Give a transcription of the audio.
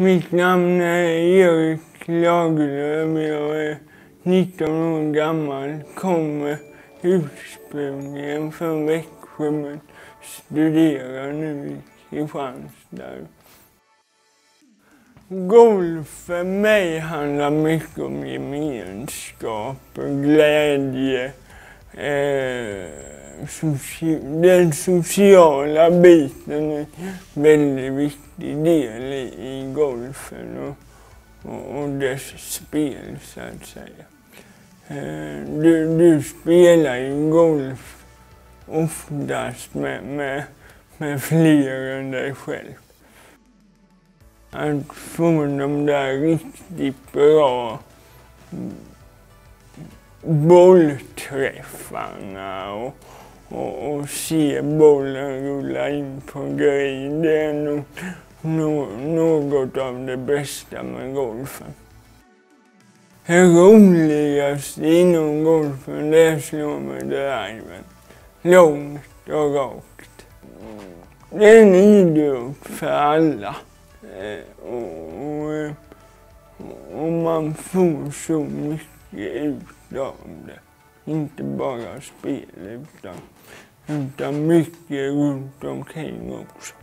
Mitt namn är Erik Lagerlöf. Jag är 19 år gammal. Kommer ursprungligen från Växjö men studerar nu i Kristianstad. Golf för mig handlar mycket om gemenskap och glädje. Eh, den sociala biten är en väldigt viktig del i, i golfen och, och, och, dess spel så att säga. Eh, du, du spelar ju golf oftast med, med, med fler än dig själv. Att få de där riktigt bra bollträffarna och, och, och se bollen rulla in på grejen. Det är nog no, något av det bästa med golfen. Det roligaste inom golfen det är att slå med driven. Långt och rakt. Det är en idrott för alla. Eh, och, och, och man får så mycket ut av det. Inte bara spel utan, utan mycket runt omkring också.